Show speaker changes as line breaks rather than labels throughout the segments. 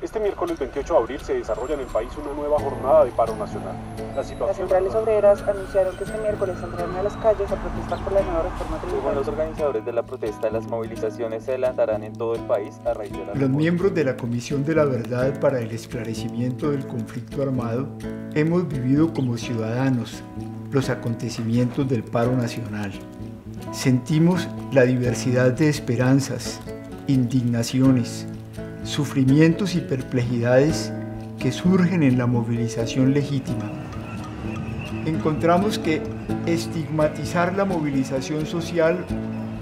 Este miércoles 28 de abril se desarrolla en el país una nueva jornada de paro nacional.
La situación... Las centrales obreras anunciaron que este miércoles saldrán a las calles a protestar por la nueva reforma tributaria.
Según los organizadores de la protesta, las movilizaciones se adelantarán en todo el país a raíz de la
Los miembros de la Comisión de la Verdad para el Esclarecimiento del Conflicto Armado hemos vivido como ciudadanos los acontecimientos del paro nacional. Sentimos la diversidad de esperanzas, indignaciones, sufrimientos y perplejidades que surgen en la movilización legítima. Encontramos que estigmatizar la movilización social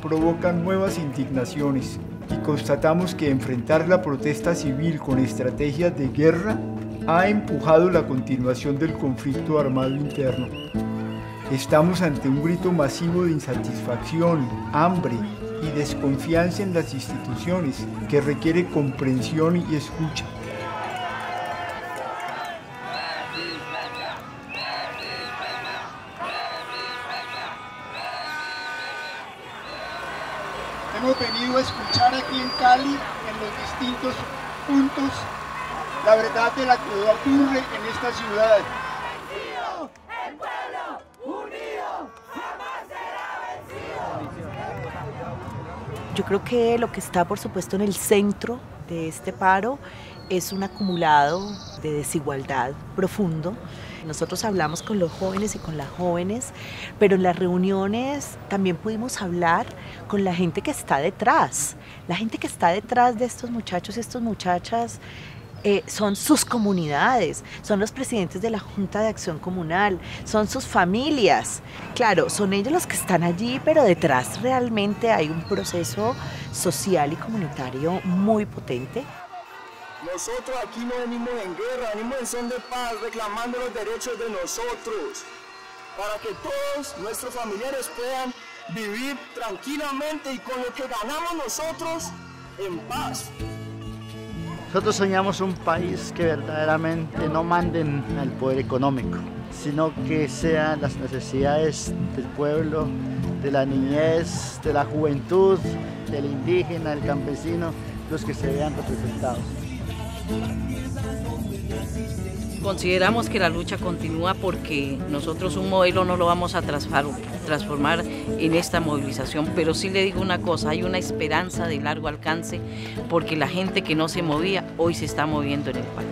provoca nuevas indignaciones y constatamos que enfrentar la protesta civil con estrategias de guerra ha empujado la continuación del conflicto armado interno. Estamos ante un grito masivo de insatisfacción, hambre y desconfianza en las instituciones que requiere comprensión y escucha.
Hemos venido a escuchar aquí en Cali, en los distintos puntos, la verdad de la que ocurre en esta ciudad.
Yo creo que lo que está, por supuesto, en el centro de este paro es un acumulado de desigualdad profundo. Nosotros hablamos con los jóvenes y con las jóvenes, pero en las reuniones también pudimos hablar con la gente que está detrás, la gente que está detrás de estos muchachos y estas muchachas eh, son sus comunidades, son los presidentes de la Junta de Acción Comunal, son sus familias. Claro, son ellos los que están allí, pero detrás realmente hay un proceso social y comunitario muy potente.
Nosotros aquí no venimos en guerra, venimos en son de paz, reclamando los derechos de nosotros, para que todos nuestros familiares puedan vivir tranquilamente y con lo que ganamos nosotros en paz.
Nosotros soñamos un país que verdaderamente no manden al poder económico, sino que sean las necesidades del pueblo, de la niñez, de la juventud, del indígena, del campesino, los que se vean representados.
Consideramos que la lucha continúa porque nosotros un modelo no lo vamos a transformar en esta movilización, pero sí le digo una cosa, hay una esperanza de largo alcance porque la gente que no se movía hoy se está moviendo en el país.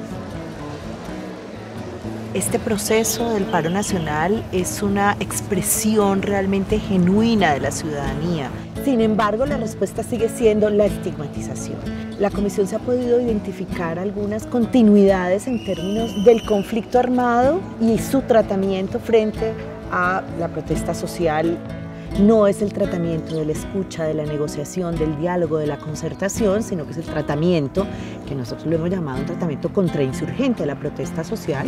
Este proceso del paro nacional es una expresión realmente genuina de la ciudadanía. Sin embargo, la respuesta sigue siendo la estigmatización. La Comisión se ha podido identificar algunas continuidades en términos del conflicto armado y su tratamiento frente a la protesta social no es el tratamiento de la escucha, de la negociación, del diálogo, de la concertación, sino que es el tratamiento que nosotros lo hemos llamado un tratamiento contrainsurgente a la protesta social,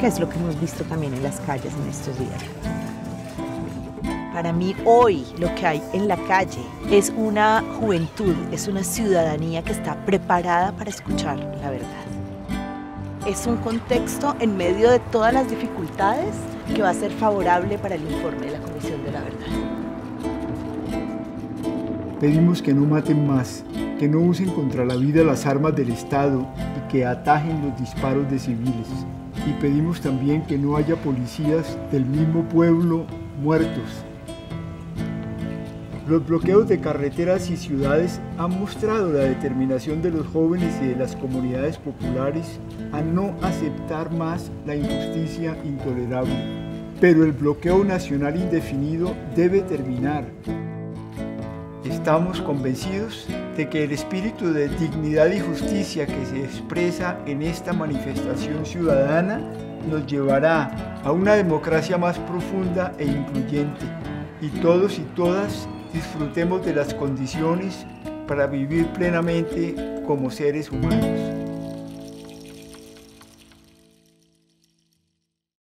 que es lo que hemos visto también en las calles en estos días. Para mí hoy lo que hay en la calle es una juventud, es una ciudadanía que está preparada para escuchar la verdad. Es un contexto en medio de todas las dificultades que va a ser favorable para el informe de la Comisión de la Verdad.
Pedimos que no maten más, que no usen contra la vida las armas del Estado y que atajen los disparos de civiles. Y pedimos también que no haya policías del mismo pueblo muertos. Los bloqueos de carreteras y ciudades han mostrado la determinación de los jóvenes y de las comunidades populares a no aceptar más la injusticia intolerable. Pero el bloqueo nacional indefinido debe terminar. Estamos convencidos de que el espíritu de dignidad y justicia que se expresa en esta manifestación ciudadana nos llevará a una democracia más profunda e incluyente y todos y todas disfrutemos de las condiciones para vivir plenamente como seres humanos.